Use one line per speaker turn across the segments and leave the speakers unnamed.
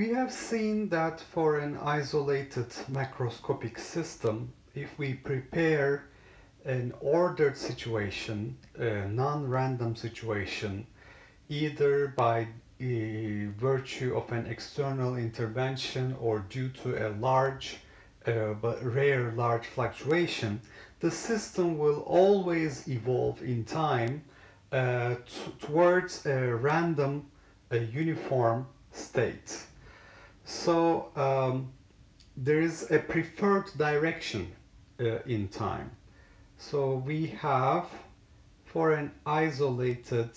We have seen that for an isolated macroscopic system, if we prepare an ordered situation, a non-random situation, either by uh, virtue of an external intervention or due to a large uh, but rare large fluctuation, the system will always evolve in time uh, towards a random, a uniform state. So um, there is a preferred direction uh, in time. So we have for an isolated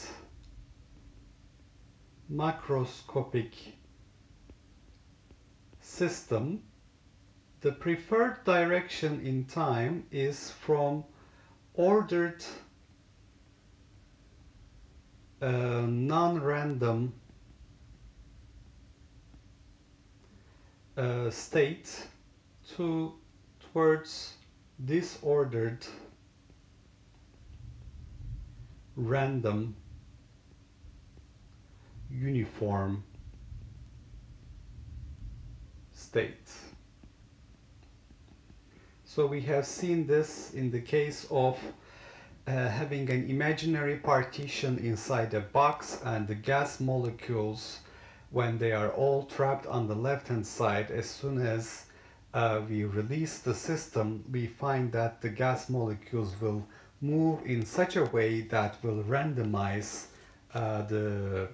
macroscopic system, the preferred direction in time is from ordered uh, non-random uh, state to towards disordered random uniform state. So we have seen this in the case of uh, having an imaginary partition inside a box and the gas molecules when they are all trapped on the left hand side as soon as uh, we release the system we find that the gas molecules will move in such a way that will randomize uh, the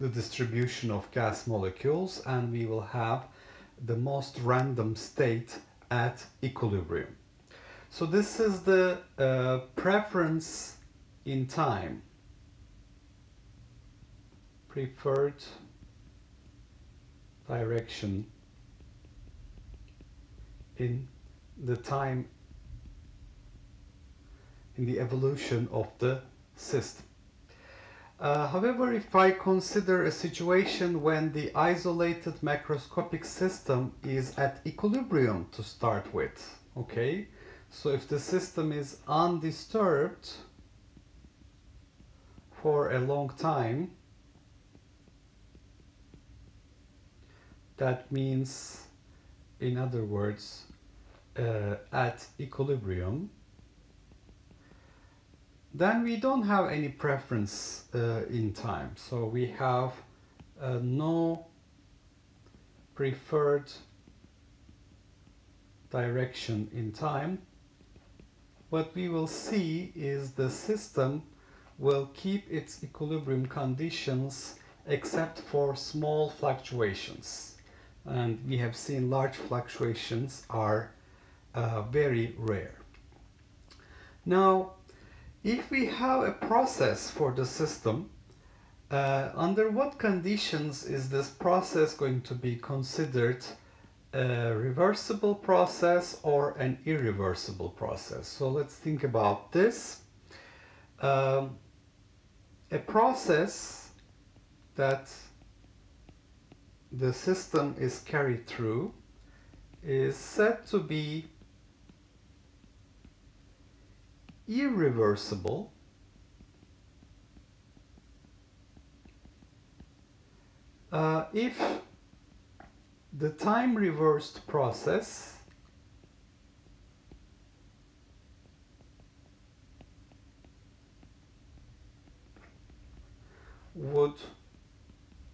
the distribution of gas molecules and we will have the most random state at equilibrium. So this is the uh, preference in time. Preferred direction in the time in the evolution of the system. Uh, however, if I consider a situation when the isolated macroscopic system is at equilibrium to start with, okay, so if the system is undisturbed for a long time, that means, in other words, uh, at equilibrium, then we don't have any preference uh, in time. So we have uh, no preferred direction in time. What we will see is the system will keep its equilibrium conditions except for small fluctuations. And we have seen large fluctuations are uh, very rare. Now, if we have a process for the system, uh, under what conditions is this process going to be considered a reversible process or an irreversible process? So let's think about this. Um, a process that the system is carried through is said to be irreversible. Uh, if the time reversed process would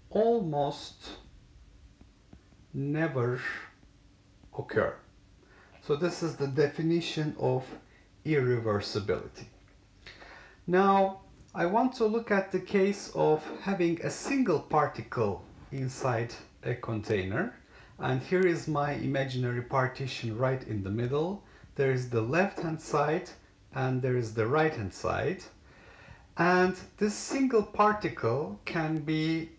almost never occur. So this is the definition of irreversibility. Now, I want to look at the case of having a single particle inside a container. And here is my imaginary partition right in the middle. There is the left hand side and there is the right hand side. And this single particle can be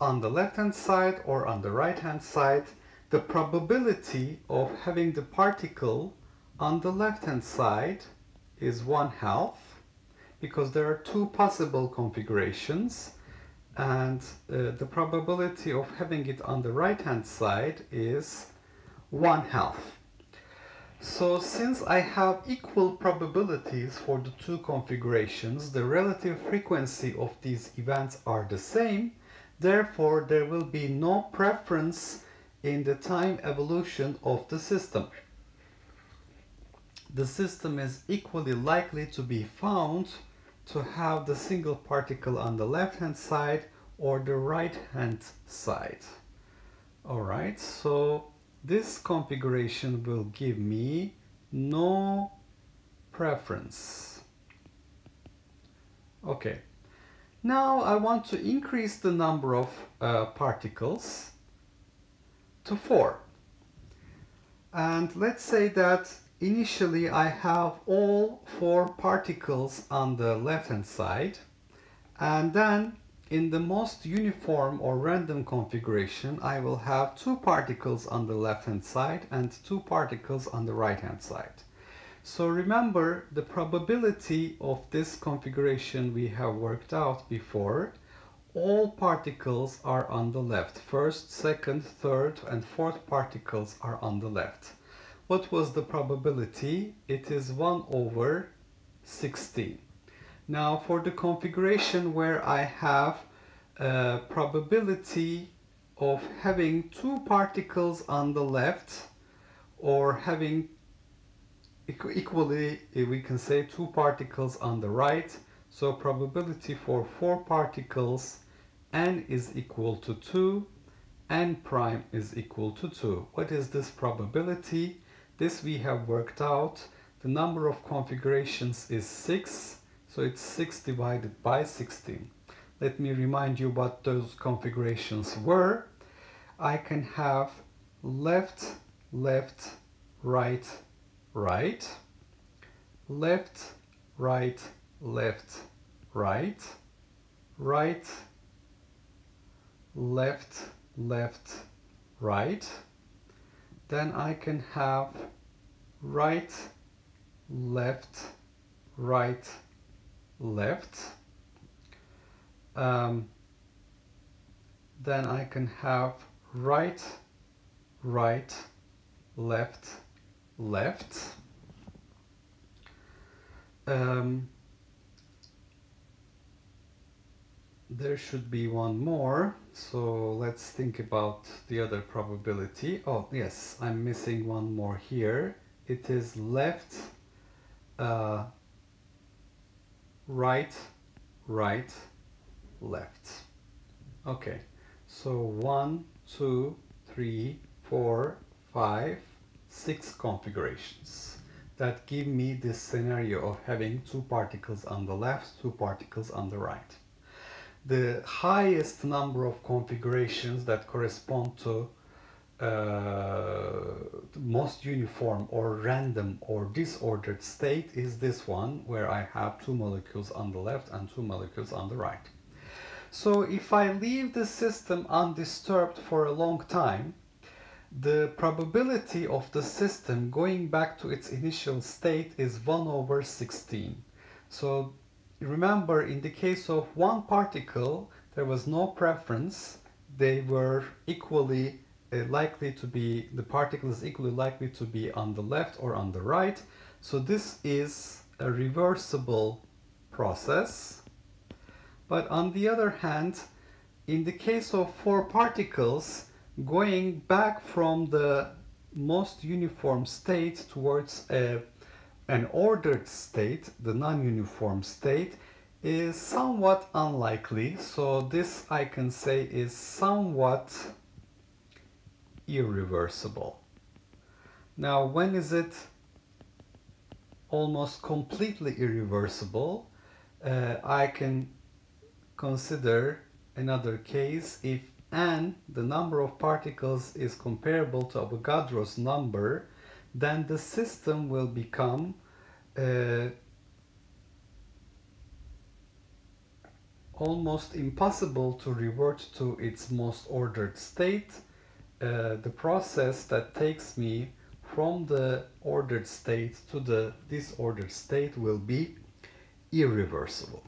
on the left hand side or on the right hand side. The probability of having the particle on the left hand side is one half because there are two possible configurations and uh, the probability of having it on the right hand side is one half. So since I have equal probabilities for the two configurations, the relative frequency of these events are the same, Therefore, there will be no preference in the time evolution of the system. The system is equally likely to be found to have the single particle on the left hand side or the right hand side. Alright, so this configuration will give me no preference. Okay, now I want to increase the number of uh, particles to 4. And let's say that initially I have all 4 particles on the left hand side and then in the most uniform or random configuration I will have 2 particles on the left hand side and 2 particles on the right hand side. So remember the probability of this configuration we have worked out before. All particles are on the left. First, second, third and fourth particles are on the left. What was the probability? It is 1 over 16. Now for the configuration where I have a probability of having two particles on the left or having equally eh, we can say two particles on the right so probability for four particles n is equal to 2 n prime is equal to 2 what is this probability? This we have worked out. The number of configurations is 6 so it's 6 divided by 16 let me remind you what those configurations were. I can have left left right right, left, right, left, right, right, left, left, right. Then I can have right, left, right, left. Um, then I can have right, right, left, left. Um, there should be one more, so let's think about the other probability. Oh, yes, I'm missing one more here. It is left, uh, right, right, left. Okay, so one, two, three, four, five, six configurations that give me this scenario of having two particles on the left, two particles on the right. The highest number of configurations that correspond to uh, most uniform or random or disordered state is this one where I have two molecules on the left and two molecules on the right. So if I leave the system undisturbed for a long time, the probability of the system going back to its initial state is 1 over 16. So remember in the case of one particle there was no preference. They were equally uh, likely to be, the particle is equally likely to be on the left or on the right. So this is a reversible process. But on the other hand, in the case of four particles, going back from the most uniform state towards a, an ordered state, the non-uniform state, is somewhat unlikely. So this I can say is somewhat irreversible. Now when is it almost completely irreversible? Uh, I can consider another case if and the number of particles is comparable to Avogadro's number, then the system will become uh, almost impossible to revert to its most ordered state. Uh, the process that takes me from the ordered state to the disordered state will be irreversible.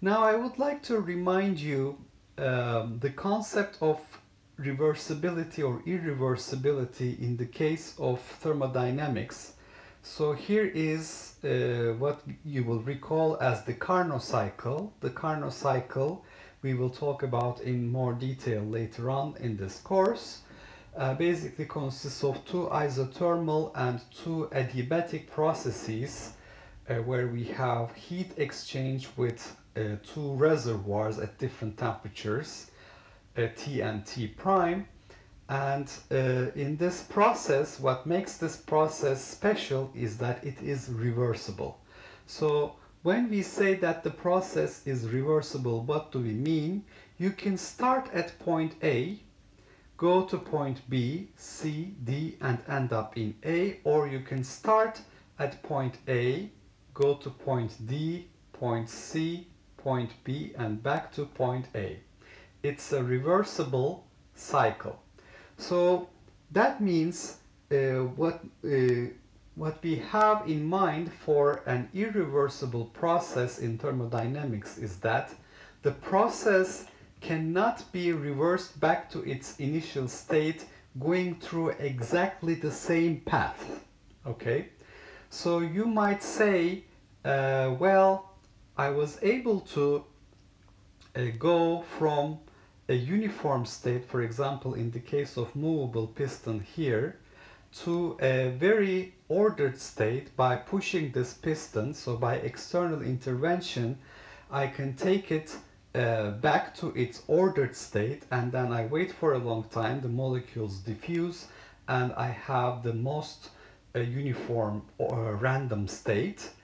Now I would like to remind you um, the concept of reversibility or irreversibility in the case of thermodynamics. So here is uh, what you will recall as the Carnot cycle. The Carnot cycle we will talk about in more detail later on in this course, uh, basically consists of two isothermal and two adiabatic processes uh, where we have heat exchange with uh, two reservoirs at different temperatures, uh, T and T prime. And uh, in this process, what makes this process special is that it is reversible. So when we say that the process is reversible, what do we mean? You can start at point A, go to point B, C, D and end up in A or you can start at point A, go to point D, point C, point B and back to point A. It's a reversible cycle. So that means uh, what, uh, what we have in mind for an irreversible process in thermodynamics is that the process cannot be reversed back to its initial state going through exactly the same path. Okay, so you might say, uh, well, I was able to uh, go from a uniform state, for example, in the case of movable piston here, to a very ordered state by pushing this piston. So by external intervention, I can take it uh, back to its ordered state and then I wait for a long time, the molecules diffuse and I have the most uh, uniform or random state uh,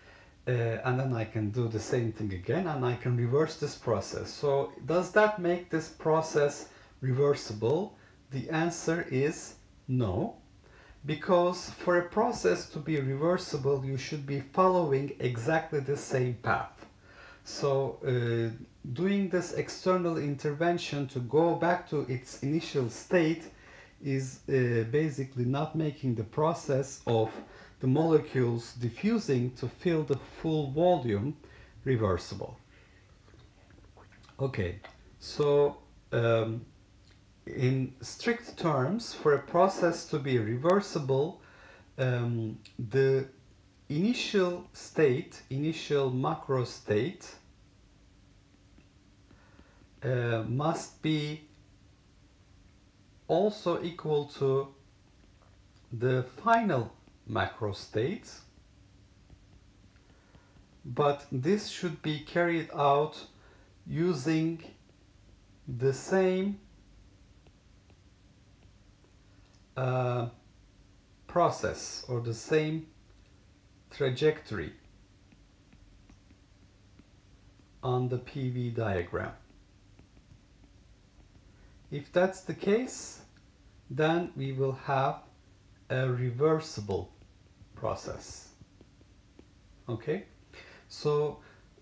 and then I can do the same thing again and I can reverse this process. So does that make this process reversible? The answer is no because for a process to be reversible you should be following exactly the same path. So uh, doing this external intervention to go back to its initial state is uh, basically not making the process of the molecules diffusing to fill the full volume reversible. Okay, so um, in strict terms, for a process to be reversible, um, the initial state, initial macro state, uh, must be also equal to the final macro states but this should be carried out using the same uh, process or the same trajectory on the PV diagram. If that's the case, then we will have a reversible process. Okay, so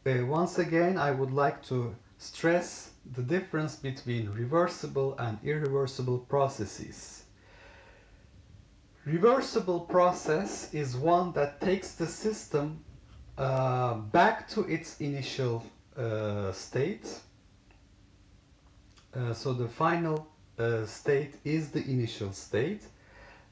uh, once again I would like to stress the difference between reversible and irreversible processes. Reversible process is one that takes the system uh, back to its initial uh, state. Uh, so the final uh, state is the initial state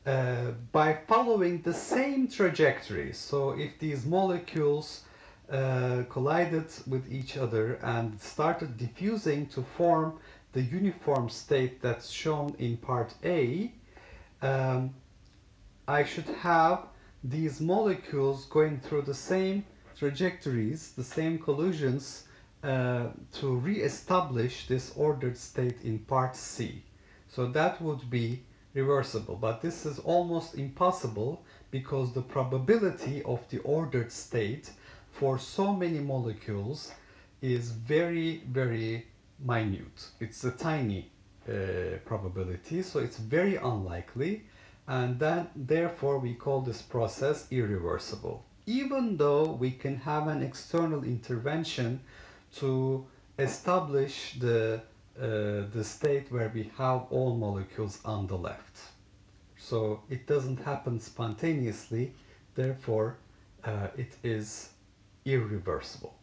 uh, by following the same trajectory. So if these molecules uh, collided with each other and started diffusing to form the uniform state that's shown in part A, um, I should have these molecules going through the same trajectories, the same collisions uh, to re-establish this ordered state in part C. So that would be reversible. But this is almost impossible because the probability of the ordered state for so many molecules is very, very minute. It's a tiny uh, probability, so it's very unlikely. And then, therefore, we call this process irreversible. Even though we can have an external intervention to establish the uh, the state where we have all molecules on the left. So it doesn't happen spontaneously, therefore uh, it is irreversible.